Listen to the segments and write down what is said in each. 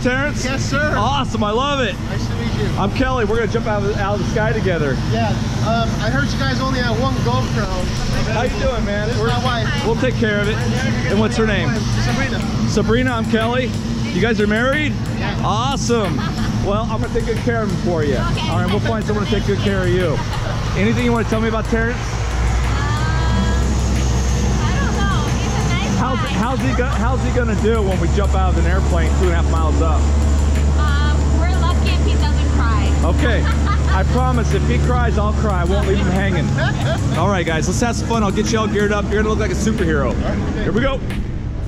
Hey, are you Terence? Yes, sir. Awesome, I love it. Nice to meet you. I'm Kelly. We're gonna jump out of, the, out of the sky together. Yeah, um, I heard you guys only have one GoPro. How you doing, man? This We're- my wife. We'll take care of it. And what's her name? Sabrina. Sabrina, I'm Kelly. You guys are married? Yeah. Awesome. Well, I'm gonna take good care of him for you. Okay. All right, we'll find someone to take good care of you. Anything you want to tell me about Terence? How's, guy. how's he how's he gonna do when we jump out of an airplane two and a half miles up? Um, we're lucky if he doesn't cry. Okay. I promise if he cries, I'll cry. I won't leave him hanging. All right, guys, let's have some fun. I'll get you all geared up. You're gonna look like a superhero. Here we go.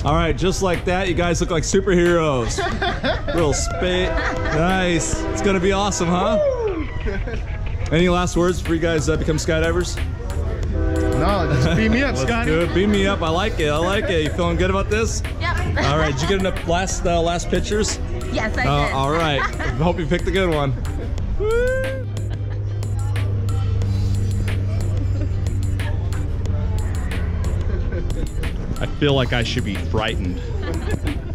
All right, just like that, you guys look like superheroes. Little spit. Nice. It's gonna be awesome, huh? Any last words before you guys uh, become skydivers? No, just beat me up, Let's Scotty. do it. Beat me up. I like it. I like it. You feeling good about this? Yep. All right. Did you get enough last uh, last pictures? yes, I Uh, did. all right. Hope you picked a good one. Woo. I feel like I should be frightened.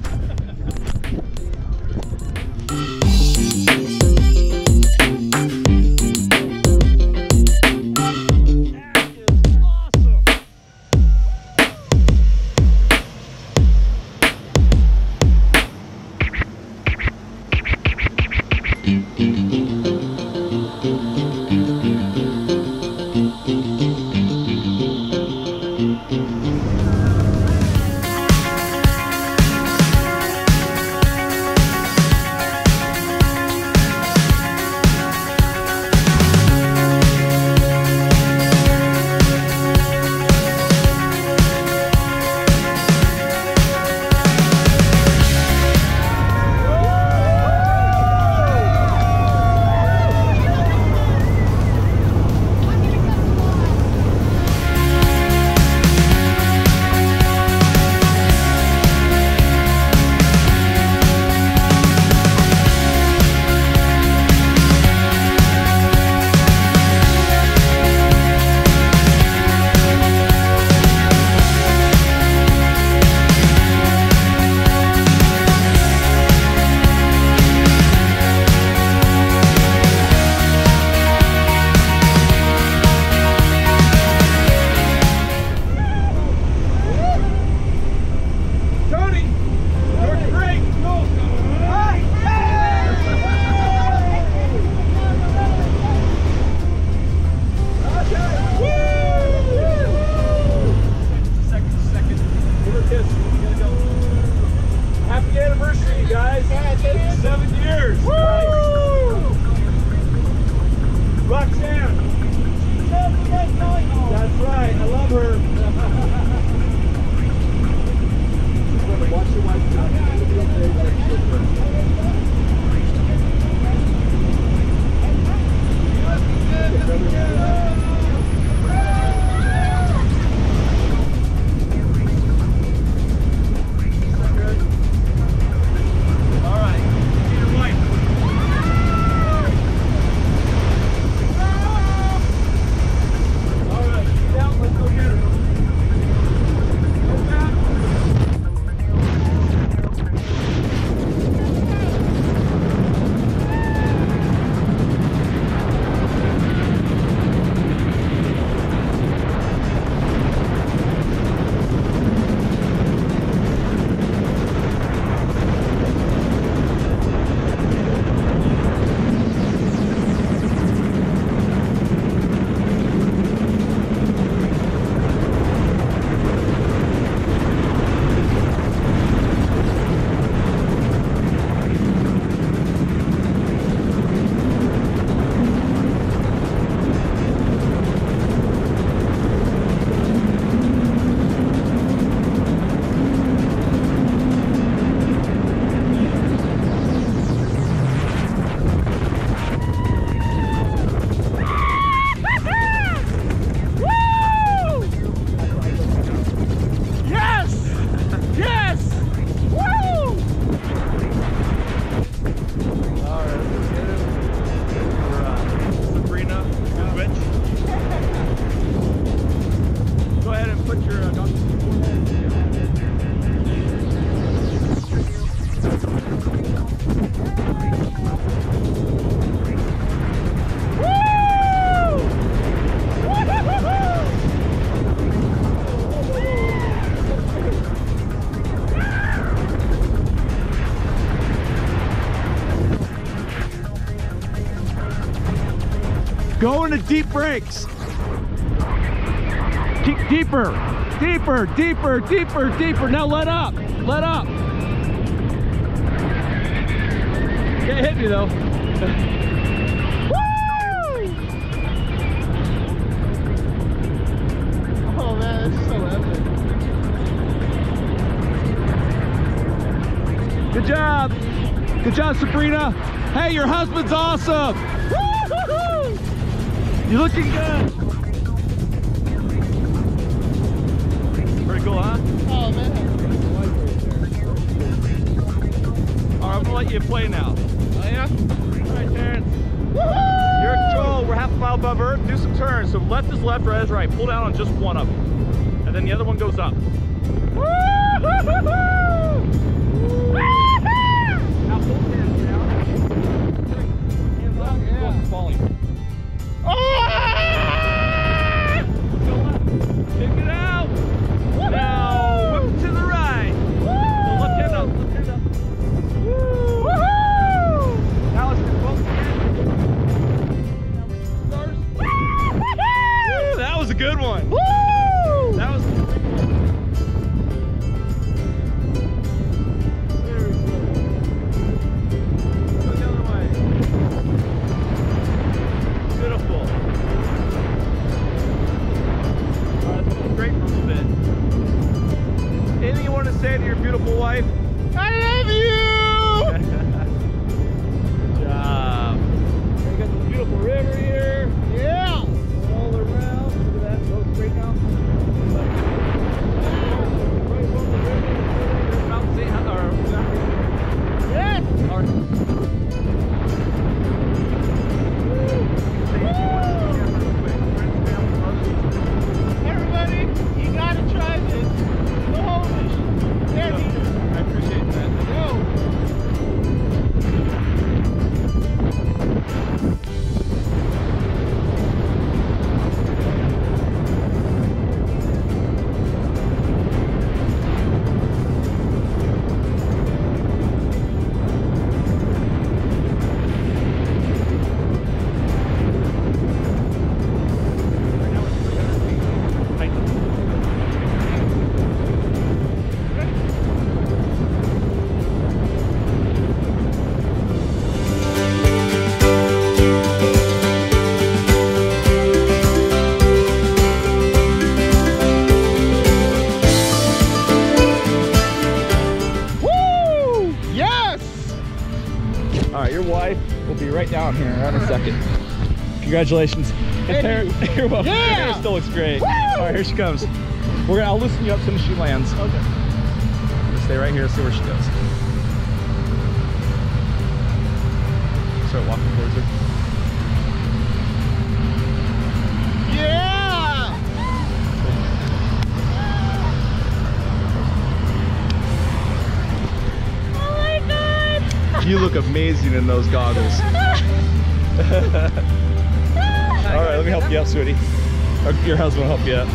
Seven years. Woo! Roxanne. That's right. I love her. Watch your wife. Go into deep brakes. Keep deeper, deeper, deeper, deeper, deeper. Now let up, let up. Can't hit me though. Woo! Oh man, it's so epic. Good job. Good job, Sabrina. Hey, your husband's awesome. Woo-hoo-hoo! Looking good. Pretty cool, huh? Oh man. All right, I'm gonna let you play now. Oh yeah? All right, Terence. You're in control. We're half a mile above Earth. Do some turns. So left is left, right is right. Pull down on just one of them. And then the other one goes up. Congratulations. Thank Terence, you're welcome. Yeah! hair still looks great. All right, here she comes. We're gonna, I'll loosen you up as soon as she lands. Okay. Stay right here, see where she goes. Start walking towards her. Yeah! Oh my god. You look amazing in those goggles. All right, let me help you out, sweetie. Uh, your husband will help you out.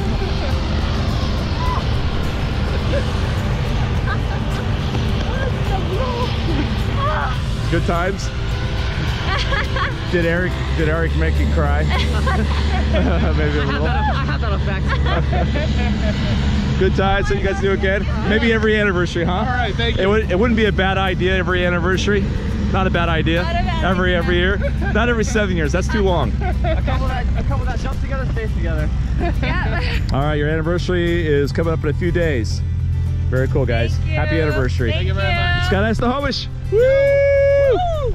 Good times. Did Eric? Did Eric make you cry? Maybe a little. I have that effect. Good times. So you guys do it again? Maybe every anniversary, huh? All right, thank It, you. would, it wouldn't be a bad idea every anniversary. Not a bad idea. Not a bad every every year. Not every seven years. That's too long. A couple that, a couple that jump together, stays together. Yeah. All right, your anniversary is coming up in a few days. Very cool, guys. Thank you. Happy anniversary. Thank you very much. Skydive Snohomish. Woo!